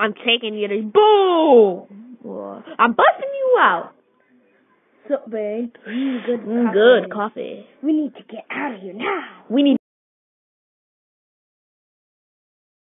I'm taking you to boom. I'm busting you out. So, babe, mm, good. Coffee. good coffee. We need to get out of here now. We need